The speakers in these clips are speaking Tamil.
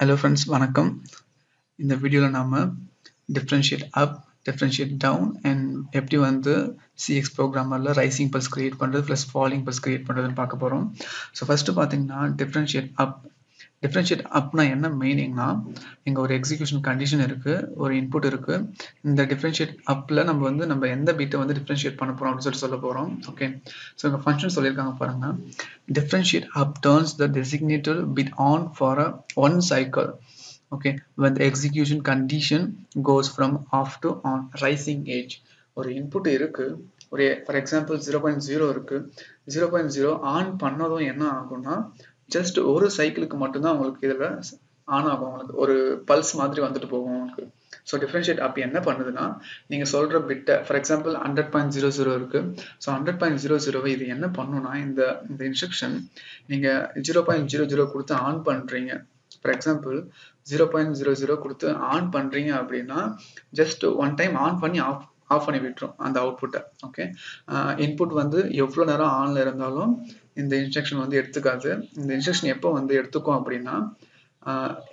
ஹலோ ஃப்ரெண்ட்ஸ் வணக்கம். இந்த வீடியோவில் நாம differentiate up differentiate down and எப்படி வந்து சிஎக்ஸ் ப்ரோக்ராமரில் ரைசிங் பல்ஸ் கிரியேட் பண்ணுறது ப்ளஸ் ஃபாலிங் பல்ஸ் கிரியேட் பண்ணுறதுன்னு பார்க்க போகிறோம் ஸோ ஃபஸ்ட்டு பார்த்தீங்கன்னா டிஃப்ரென்ஷியேட் அப் டிஃப்ரென்ஷியேட் அப்னா என்ன மீனிங்னா இங்கே ஒரு எக்ஸிக்யூஷன் கண்டிஷன் இருக்குது ஒரு இன்புட் இருக்குது இந்த டிஃப்ரென்ஷியேட் அப்பில் நம்ம வந்து நம்ம எந்த பீட்டை வந்து டிஃப்ரென்ஷியேட் பண்ண போகிறோம் அப்படின்னு சொல்லிட்டு சொல்ல போகிறோம் ஓகே ஸோ இங்கே ஃபங்க்ஷன் சொல்லியிருக்காங்க பாருங்கள் differentiate up turns the designated bit on for a one cycle okay when the execution condition goes from off to on rising ஒரு இன்புட் இருக்கு. ஒரு for example zero point zero இருக்கு. ஜீரோ பாயிண்ட் ஜீரோ ஆன் பண்ணதும் என்ன ஆகும்னா ஜஸ்ட் ஒரு சைக்கிளுக்கு மட்டும்தான் உங்களுக்கு இதில் ஆன் ஆகும். உங்களுக்கு ஒரு பல்ஸ் மாதிரி வந்துட்டு போகும் உங்களுக்கு. ஸோ டிஃப்ரென்ஷியேட் அப்படி என்ன பண்ணுதுன்னா நீங்கள் சொல்கிற பிட்டை for example hundred point zero zero இருக்குது ஸோ ஹண்ட்ரட் பாயிண்ட் ஜீரோ ஜீரோவை இது என்ன பண்ணுன்னா இந்த இந்த இன்ஸ்ட்ரக்ஷன் நீங்கள் ஜீரோ பாயிண்ட் ஜீரோ ஜீரோ கொடுத்து ஆன் பண்ணுறீங்க for example zero point zero zero கொடுத்து ஆன் பண்ணுறீங்க அப்படின்னா ஜஸ்ட் ஒன் டைம் ஆன் பண்ணி ஆஃப் ஆஃப் பண்ணி விட்டுரும் அந்த அவுட்புட்டை ஓகே இன்புட் வந்து எவ்வளோ நேரம் ஆனில் இருந்தாலும் இந்த இன்ஸ்ட்ரக்ஷன் வந்து எடுத்துக்காது. இந்த இன்ஸ்ட்ரக்ஷன் எப்போ வந்து எடுத்துக்கும் அப்படின்னா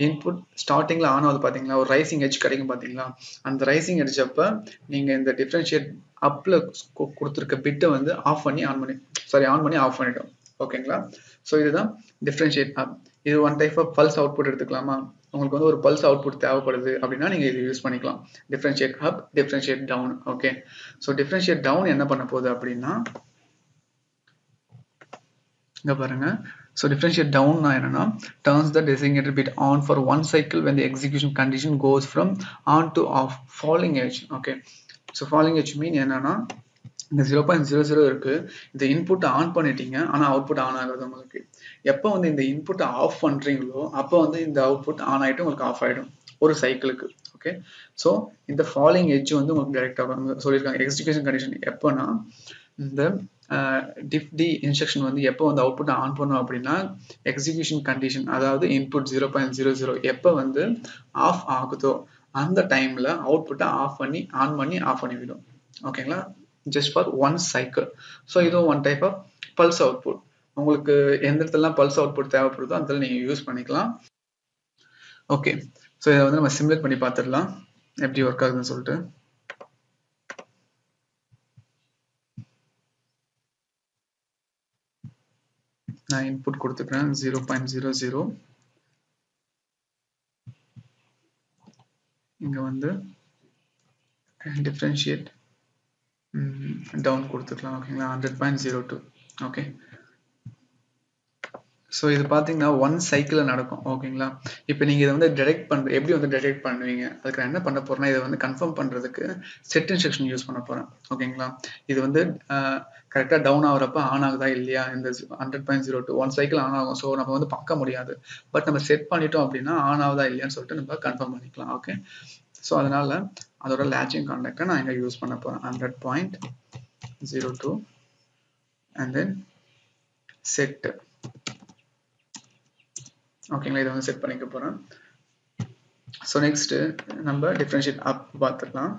இன்புட் ஸ்டார்டிங்கில் ஆன் ஆகுது பார்த்தீங்களா ஒரு ரைசிங் எட்ஜ் கிடைக்கும் பார்த்தீங்களா அந்த ரைசிங் எட்ஜ் அப்போ நீங்கள் இந்த டிஃப்ரென்ஷியேட் அப்பில் கொடுத்துருக்க பிட்டை வந்து ஆஃப் பண்ணி ஆன் பண்ணி சாரி ஆன் பண்ணி ஆஃப் பண்ணிட்டோம் ஓகேங்களா? ஸோ இதுதான் டிஃப்ரென்ஷியேட் அப் இது one type of pulse output எடுத்துக்கலாமா? உங்களுக்கு வந்து ஒரு பல்ஸ் அவுட்புட் தேவைப்படுது அப்படின்னா நீங்கள் இது யூஸ் பண்ணிக்கலாம். Differentiate up differentiate down okay so differentiate down என்ன பண்ண போகுது அப்படின்னா இங்கே பாருங்க. ஸோ differentiate டவுன்னா னா என்னன்னா turns the designated bit on for one cycle when the condition goes from on on off off. Edge okay so so falling mean என்னென்னா என்னன்னா இந்த ஜீரோ பாயிண்ட் ஜீரோ ஜீரோ இருக்கு. இந்த இன்புட் ஆன் பண்ணிட்டீங்க ஆனால் அவுட்புட் ஆன் ஆகாது உங்களுக்கு. எப்போ வந்து இந்த இன்புட்டை ஆஃப் பண்ணுறீங்களோ அப்போ வந்து இந்த அவுட்புட் ஆன் ஆகிட்டு உங்களுக்கு ஆஃப் ஆகிடும் ஒரு சைக்கிளுக்கு ஓகே ஸோ இந்த ஃபாலிங் ஏஜ் வந்து உங்களுக்கு டைரக்டாக சொல்லியிருக்காங்க எக்ஸிக்யூஷன் கண்டிஷன் எப்போனா இந்த டிஃப் டி இன்ஸ்ட்ரக்ஷன் வந்து எப்போ வந்து அவுட்புட் ஆன் பண்ணும் அப்படின்னா எக்ஸிகியூஷன் கண்டிஷன் அதாவது input zero point zero zero எப்போ வந்து ஆஃப் ஆகுதோ அந்த டைமில் அவுட்புட்டை ஆஃப் பண்ணி ஆன் பண்ணி ஆஃப் பண்ணி விடும். ஓகேங்களா just for one cycle so இதுவும் one type of pulse output உங்களுக்கு எந்த இடத்துலலாம் பல்ஸ் அவுட்புட் தேவைப்படுதோ அந்த நீங்கள் யூஸ் பண்ணிக்கலாம். ஓகே ஸோ இதை வந்து நம்ம சிமுலேட் பண்ணி பார்த்துடலாம். எப்படி ஒர்க் ஆகுதுன்னு சொல்லிட்டு. நான் இன்புட் கொடுத்துக்கிறேன் ஜீரோ பாயிண்ட் ஜீரோ ஜீரோ இங்க வந்து டிஃப்ரென்ஷியேட் டவுன் கொடுத்துக்கலாம் ஓகேங்களா hundred point zero two okay so இது பார்த்தீங்கன்னா ஒன் சைக்கிளில் நடக்கும். ஓகேங்களா? இப்போ நீங்கள் இதை வந்து டிடெக்ட் பண்ணுற எப்படி வந்து டிடெக்ட் பண்ணுவீங்க? அதுக்கு நான் என்ன பண்ண போகிறேன்னா இதை வந்து கன்ஃபார்ம் பண்ணுறதுக்கு செட் இன்ஸ்ட்ரக்ஷன் யூஸ் பண்ண போகிறேன் ஓகேங்களா? இது வந்து கரெக்டாக டவுன் ஆகிறப்ப ஆன் ஆகுதா இல்லையா? இந்த hundred point zero two one cycle on ஆகும். ஸோ நம்ம வந்து பார்க்க முடியாது. பட் நம்ம செட் பண்ணிட்டோம் அப்படின்னா ஆன் ஆகுதா இல்லையான்னு சொல்லிட்டு நம்ம கன்ஃபார்ம் பண்ணிக்கலாம். ஓகே? ஸோ அதனால அதோட லேச்சிங் கான்டாக்டை நான் இங்கே யூஸ் பண்ண போகிறேன் hundred point zero two and then set ஓகேங்களா இதை வந்து செட் பண்ணிக்க போகிறேன் ஸோ நெக்ஸ்ட்டு நம்ம டிஃப்ரென்ஷியேட் அப் பார்த்துக்கலாம்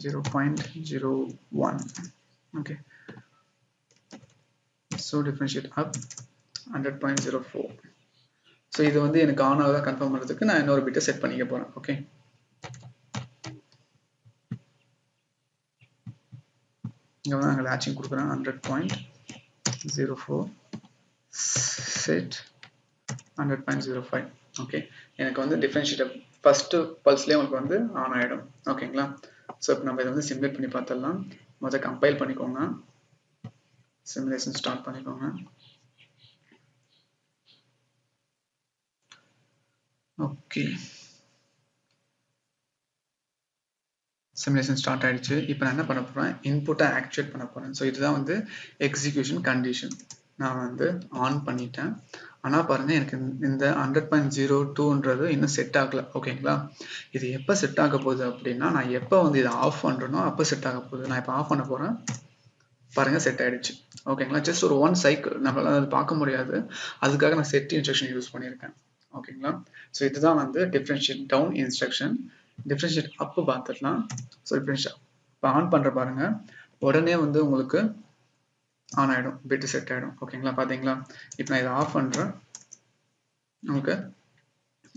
zero point zero one okay so differentiate up hundred point zero four so இது வந்து எனக்கு ஆன் ஆகுதா கன்ஃபார்ம் பண்ணுறதுக்கு நான் இன்னொரு பிட்டை செட் பண்ணிக்க போகிறேன் ஓகே இங்கே வந்து நாங்கள் லேச்சிங் கொடுக்குறேன். Hundred point zero four set hundred point zero five okay எனக்கு வந்து டிஃப்ரென்ஷியேட் ஃபஸ்ட்டு பல்ஸ்லேயே உங்களுக்கு வந்து ஆன் ஆகிடும் ஓகேங்களா ஸோ இப்போ நம்ம இதை வந்து சிமுலேட் பண்ணி பார்த்துடலாம். முதல்ல கம்பைல் பண்ணிக்கோங்க. சிமுலேஷன் ஸ்டார்ட் பண்ணிக்கோங்க. ஓகே சிமுலேஷன் ஸ்டார்ட் ஆயிடுச்சு. இப்போ நான் என்ன பண்ண போகிறேன் இன்புட்டை ஆக்சுவேட் பண்ண போகிறேன் ஸோ இதுதான் வந்து எக்ஸிக்யூஷன் கண்டிஷன் நான் வந்து ஆன் பண்ணிட்டேன். ஆனால் பாருங்கள் எனக்கு இந்த ஹண்ட்ரட் பாயிண்ட் ஜீரோ டூன்றது இன்னும் செட் ஆகலை ஓகேங்களா இது எப்போ செட் ஆக போகுது அப்படின்னா நான் எப்போ வந்து இதை ஆஃப் பண்ணுறேனோ அப்போ செட் ஆக போகுது. நான் இப்போ ஆஃப் பண்ண போகிறேன் பாருங்கள் செட் ஆகிடுச்சு ஓகேங்களா ஜஸ்ட் ஒரு ஒன் சைக்கிள் நம்மளால் அது பார்க்க முடியாது. அதுக்காக நான் செட் இன்ஸ்ட்ரக்ஷன் யூஸ் பண்ணியிருக்கேன். ஓகேங்களா ஸோ இதுதான் வந்து differentiate down instruction differentiate up பார்த்துடலாம். ஸோ டிஃப்ரென்ஷியேட் இப்போ ஆன் பண்ணுற பாருங்கள் உடனே வந்து உங்களுக்கு ஆன் ஆகிடும் பிட்டு செட் ஆகிடும் ஓகேங்களா பார்த்தீங்களா இப்போ நான் இதை ஆஃப் பண்ணுறேன் உங்களுக்கு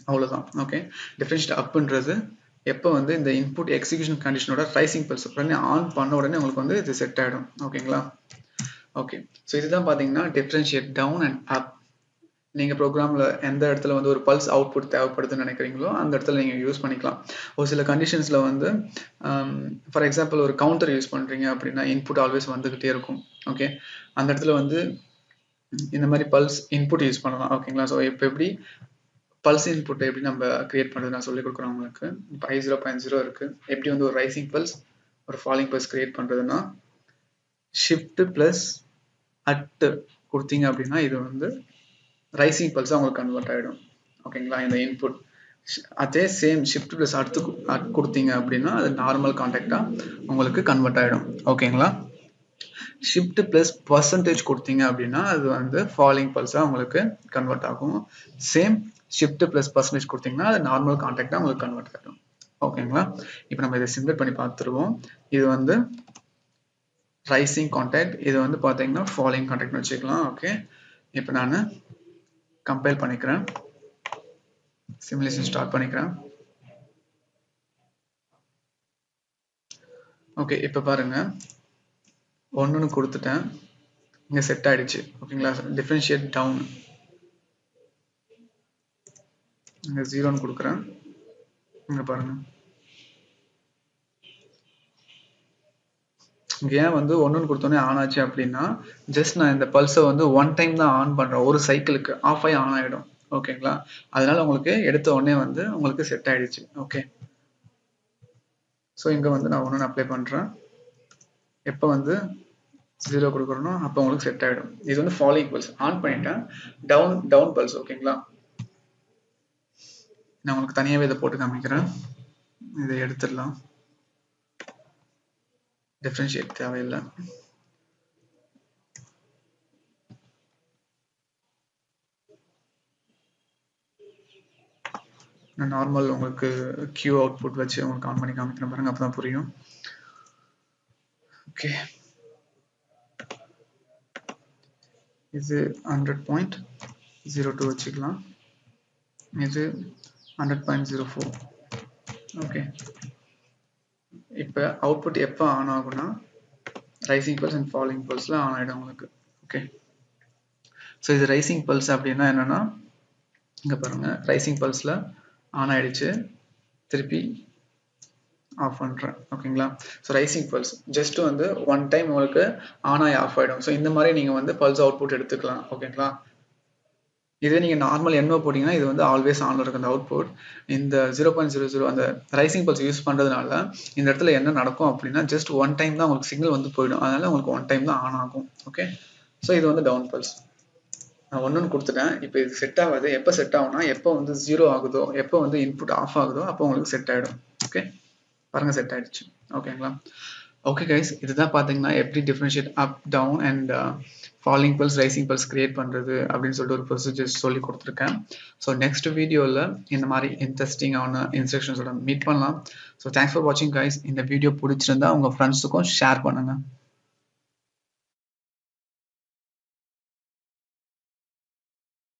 அவ்வளோதான் ஓகே டிஃப்ரென்ஷியட் அப்புன்றது எப்போ வந்து இந்த இன்புட் எக்ஸிகியூஷன் கண்டிஷனோட ரைசிங் பல்ஸ் உடனே ஆன் பண்ண உடனே உங்களுக்கு வந்து இது செட் ஆகிடும் ஓகேங்களா ஓகே ஸோ இதுதான் பார்த்தீங்கன்னா டிஃப்ரென்ஷியேட் டவுன் அண்ட் அப் நீங்கள் ப்ரோக்ராமில் எந்த இடத்துல வந்து ஒரு பல்ஸ் அவுட்புட் தேவைப்படுதுன்னு நினைக்கிறீங்களோ அந்த இடத்துல நீங்கள் யூஸ் பண்ணிக்கலாம். ஒரு சில கண்டிஷன்ஸில் வந்து um, ஃபார் எக்ஸாம்பிள் ஒரு கவுண்டர் யூஸ் பண்ணுறீங்க அப்படின்னா இன்புட் ஆல்வேஸ் வந்துக்கிட்டே இருக்கும். ஓகே அந்த இடத்துல வந்து இந்த மாதிரி பல்ஸ் இன்புட் யூஸ் பண்ணலாம். ஓகேங்களா ஸோ இப்போ எப்படி பல்ஸ் இன்புட் எப்படி நம்ம கிரியேட் பண்ணுறது நான் சொல்லிக் கொடுக்குறேன் உங்களுக்கு. இப்போ ஐ ஜீரோ பாயிண்ட் ஜீரோ இருக்குது எப்படி வந்து ஒரு ரைசிங் பல்ஸ் ஒரு ஃபாலிங் பல்ஸ் கிரியேட் பண்ணுறதுன்னா ஷிஃப்ட் ப்ளஸ் அட்டு கொடுத்தீங்க அப்படின்னா இது வந்து ரைசிங் பல்ஸாக உங்களுக்கு கன்வெர்ட் ஆகிடும் ஓகேங்களா இந்த இன்புட் அதே சேம் ஷிஃப்ட் ப்ளஸ் அடுத்து கொடுத்தீங்க அப்படின்னா அது நார்மல் கான்டாக்டாக உங்களுக்கு கன்வெர்ட் ஆகிடும் ஓகேங்களா ஷிஃப்ட் ப்ளஸ் பர்சன்டேஜ் கொடுத்தீங்க அப்படின்னா அது வந்து ஃபாலிங் பல்ஸாக உங்களுக்கு கன்வெர்ட் ஆகும். சேம் ஷிஃப்ட் ப்ளஸ் பர்சன்டேஜ் கொடுத்தீங்கன்னா அது நார்மல் கான்டாக்டாக உங்களுக்கு கன்வெர்ட் ஆகிடும் ஓகேங்களா இப்போ நம்ம இதை சிம்பிள் பண்ணி பார்த்துருவோம். இது வந்து ரைசிங் கான்டாக்ட் இது வந்து பார்த்தீங்கன்னா ஃபாலிங் கான்டாக்ட்னு வச்சுக்கலாம். ஓகே இப்போ நான் கம்பைல் பண்ணிக்கிறேன். சிமுலேஷன் ஸ்டார்ட் பண்ணிக்கிறேன். ஓகே இப்போ பாருங்க. ஒன்றுன்னு கொடுத்துட்டேன். இங்கே செட் ஆயிடுச்சு. ஓகேங்களா டிஃப்ரென்ஷியேட் டவுன் இங்கே ஜீரோன்னு கொடுக்குறேன். இங்கே பாருங்க. இங்கே ஏன் வந்து ஒன்றுன்னு கொடுத்தோன்னே ஆன் ஆச்சு அப்படின்னா ஜஸ்ட் நான் இந்த பல்ஸை வந்து ஒன் டைம் தான் ஆன் பண்ணுறேன் ஒரு சைக்கிளுக்கு ஆஃப் ஆகி ஆன் ஆகிடும் ஓகேங்களா அதனால உங்களுக்கு எடுத்த உடனே வந்து உங்களுக்கு செட் ஆயிடுச்சு. ஓகே ஸோ இங்கே வந்து நான் ஒன்று அப்ளை பண்ணுறேன் எப்போ வந்து ஜீரோ கொடுக்குறனோ அப்போ உங்களுக்கு செட் ஆகிடும் இது வந்து ஃபாலோயிங் பல்ஸ் ஆன் பண்ணிட்டேன். டவுன் டவுன் பல்ஸ் ஓகேங்களா நான் உங்களுக்கு தனியாகவே இதை போட்டு காமிக்கிறேன். இதை எடுத்துடலாம். டிஃப்ரென்ஷியேட் தேவையில்லை நான் நார்மல் உங்களுக்கு கியூ அவுட்புட் வச்சு உங்களுக்கு ஆன் பண்ணி காமிக்கிறேன் பாருங்க அப்பதான் புரியும். ஓகே இது ஹண்ட்ரட் பாயிண்ட் ஜீரோ டூ வச்சுக்கலாம். இது hundred point zero four okay இப்போ அவுட்புட் எப்போ ஆன் ஆகும்னா ரைசிங் பல்ஸ் அண்ட் ஃபாலிங் பல்ஸில் ஆன் ஆகிடும் உங்களுக்கு. ஓகே ஸோ இது ரைசிங் பல்ஸ் அப்படின்னா என்னென்னா இங்கே பாருங்கள் ரைசிங் பல்ஸில் ஆன் ஆகிடுச்சு திருப்பி ஆஃப் பண்ணுறேன் ஓகேங்களா ஸோ ரைசிங் பல்ஸ் ஜஸ்ட் வந்து ஒன் டைம் உங்களுக்கு ஆன் ஆகி ஆஃப் ஆகிடும் ஸோ இந்த மாதிரி நீங்கள் வந்து பல்ஸ் அவுட்புட் எடுத்துக்கலாம். ஓகேங்களா இதே நீங்கள் நார்மல் என்ஓ போட்டிங்கன்னா இது வந்து ஆல்வேஸ் ஆனில் இருக்கும் அந்த அவுட்புட் இந்த ஜீரோ பாயிண்ட் ஜீரோ ஜீரோ அந்த ரைசிங் பல்ஸ் யூஸ் பண்ணுறதுனால இந்த இடத்துல என்ன நடக்கும் அப்படின்னா ஜஸ்ட் ஒன் டைம் தான் உங்களுக்கு சிக்னல் வந்து போயிடும். அதனால உங்களுக்கு ஒன் டைம் தான் ஆன் ஆகும். ஓகே ஸோ இது வந்து டவுன் பல்ஸ் நான் ஒன்று கொடுத்துட்டேன். இப்போ இது செட் ஆகாது. எப்போ செட் ஆகும்னா எப்போ வந்து ஜீரோ ஆகுதோ எப்போ வந்து இன்புட் ஆஃப் ஆகுதோ அப்போ உங்களுக்கு செட் ஆகிடும் ஓகே பாருங்க செட் ஆகிடுச்சு ஓகேங்களா ஓகே கைஸ் இதுதான் பார்த்தீங்கன்னா எப்படி differentiate up down and falling pulse rising pulse create பண்ணுறது அப்படின்னு சொல்லிட்டு ஒரு ப்ரொசீஜர் சொல்லி கொடுத்துருக்கேன். ஸோ நெக்ஸ்ட் வீடியோவில் இந்த மாதிரி இன்ட்ரெஸ்டிங்கான இன்ஸ்ட்ரக்ஷன்ஸோட மீட் பண்ணலாம். ஸோ தேங்க்ஸ் ஃபார் வாட்சிங் கைஸ் இந்த வீடியோ பிடிச்சிருந்தா உங்கள் ஃப்ரெண்ட்ஸுக்கும் ஷேர் பண்ணுங்கள்